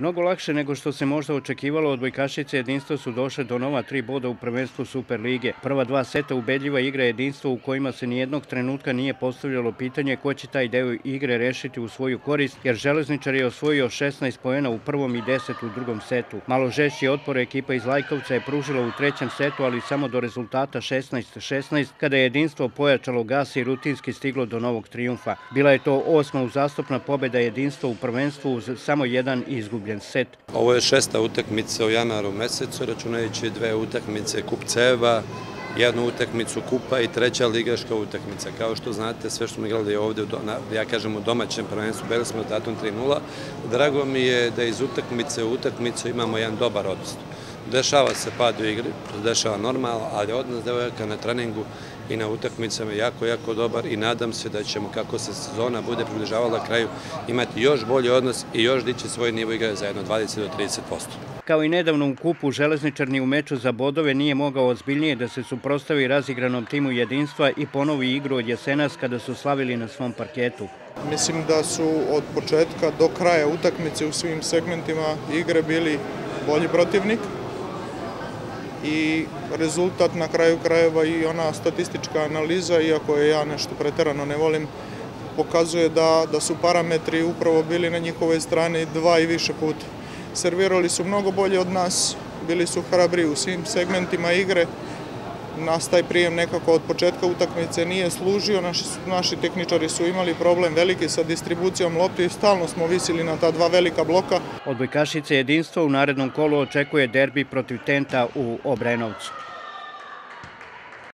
Mnogo lakše nego što se možda očekivalo od Bojkašice jedinstva su došle do nova tri boda u prvenstvu Superlige. Prva dva seta ubedljiva igra jedinstva u kojima se nijednog trenutka nije postavljalo pitanje ko će taj deo igre rešiti u svoju korist, jer Železničar je osvojio 16 pojena u prvom i 10 u drugom setu. Malo žešći otpor ekipa iz Lajkovca je pružila u trećem setu, ali samo do rezultata 16-16, kada je jedinstvo pojačalo gas i rutinski stiglo do novog trijumfa. Bila je to osma uzastopna pobeda jedinstva u prvenstvu uz samo jedan izgubljen set. Ovo je šesta utakmica u januaru mesecu, računajući dve utakmice Kupceva, jednu utakmicu Kupa i treća ligaška utakmica. Kao što znate, sve što smo igrali ovde, ja kažem u domaćem prvenstvu, bili smo datom 3-0. Drago mi je da iz utakmice u utakmicu imamo jedan dobar odnos. Dešava se pad u igri, dešava normalno, ali odnos devojaka na treningu i na utakmicama jako, jako dobar i nadam se da ćemo, kako se sezona bude približavala kraju, imati još bolji odnos i još dići svoj nivo igre za jedno 20 do 30%. Kao i nedavno u kupu, železničarni u meču za bodove nije mogao ozbiljnije da se suprostavi razigranom timu jedinstva i ponovi igru od jesenas kada su slavili na svom parketu. Mislim da su od početka do kraja utakmice u svim segmentima igre bili bolji protivnik, i rezultat na kraju krajeva i ona statistička analiza, iako je ja nešto preterano ne volim, pokazuje da, da su parametri upravo bili na njihovoj strani dva i više puta. Servirali su mnogo bolje od nas, bili su hrabri u svim segmentima igre, nas taj prijem nekako od početka utakmice nije služio, naši, naši tehničari su imali problem veliki sa distribucijom lopti i stalno smo visili na ta dva velika bloka. Od Bojkašice jedinstvo u narednom kolu očekuje derbi protiv Tenta u Obrenovcu.